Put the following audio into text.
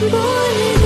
Boy,